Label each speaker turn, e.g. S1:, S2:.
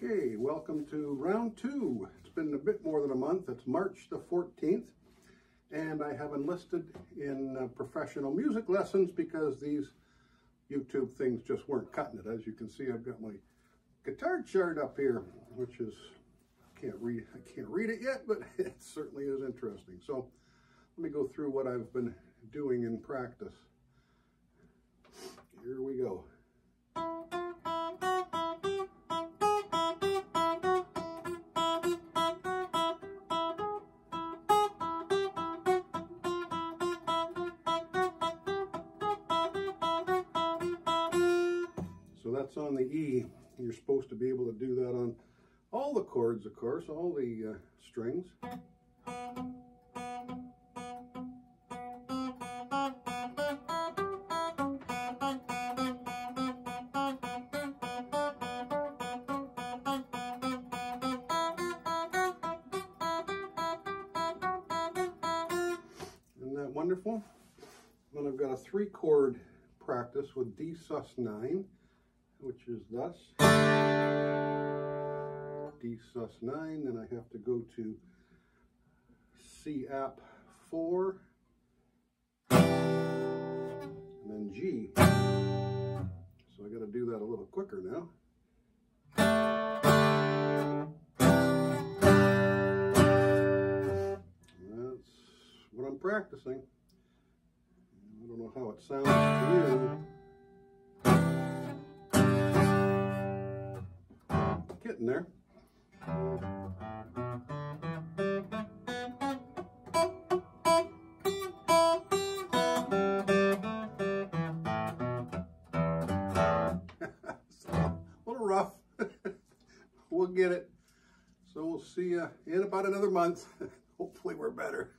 S1: Okay, welcome to round two. It's been a bit more than a month. It's March the 14th, and I have enlisted in uh, professional music lessons because these YouTube things just weren't cutting it. As you can see, I've got my guitar chart up here, which is, I can't read, I can't read it yet, but it certainly is interesting. So let me go through what I've been doing in practice. Here we go. On the E. You're supposed to be able to do that on all the chords, of course, all the uh, strings. Isn't that wonderful? Then I've got a three chord practice with D sus9 which is thus. D sus9, then I have to go to C add 4, and then G. So I got to do that a little quicker now. That's what I'm practicing. I don't know how it sounds to you. Getting there. a little rough. we'll get it. So we'll see you in about another month. Hopefully we're better.